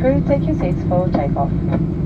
Crew, take your seats for takeoff.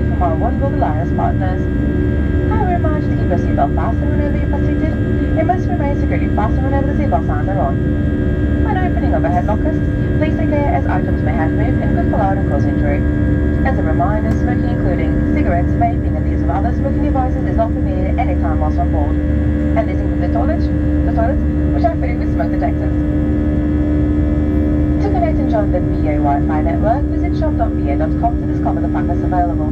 You from our World Alliance partners. Remind you to keep your seatbelt fastened whenever you are seated. It must remain securely fastened whenever the seatbelt signs are on. When opening overhead lockers, please take care as items may have moved and could fall out and cause injury. As a reminder, smoking including cigarettes, vaping and the use of other smoking devices is not permitted at any time whilst on board. And this includes the toilets, the toilets which are fitted with smoke detectors. Join the BA Wi-Fi network, visit shop.ba.com to discover the packets available.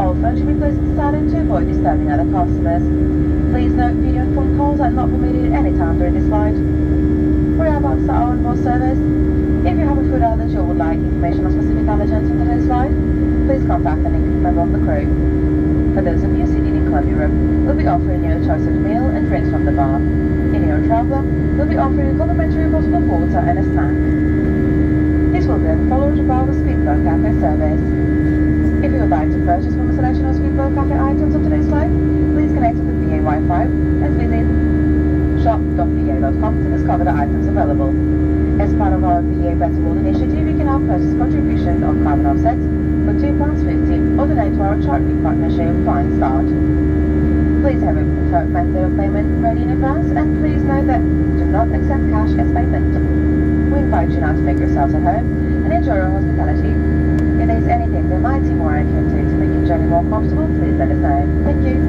All phones should be placed in silent to avoid disturbing other customers. Please note video and phone calls are not permitted at any time during this flight. We are our onboard service. If you have a food allergy or would like information on specific allergens on today's flight, please contact any member of the crew. For those of you seated in Club Europe, we'll be offering you a choice of meal and drinks from the bar. In Euro Traveller, we'll be offering a complimentary bottle of water and a snack. This will then follow the bar with Speedbird Cafe service. If you would like to purchase from a selection of Speedbird Cafe items on today's flight, please connect to the BA Wi-Fi and visit shop.ba.com to discover the items available. As part of our BA Better World initiative, you can now purchase contributions of carbon offsets for £2.50 or donate to our charity partnership Flying Start. Please have a preferred method of payment ready in advance and please note that we do not accept cash as payment. We invite you now to make yourselves at home and enjoy our hospitality. If there is anything we might see more I can do to make your journey more comfortable, please let us know. Thank you.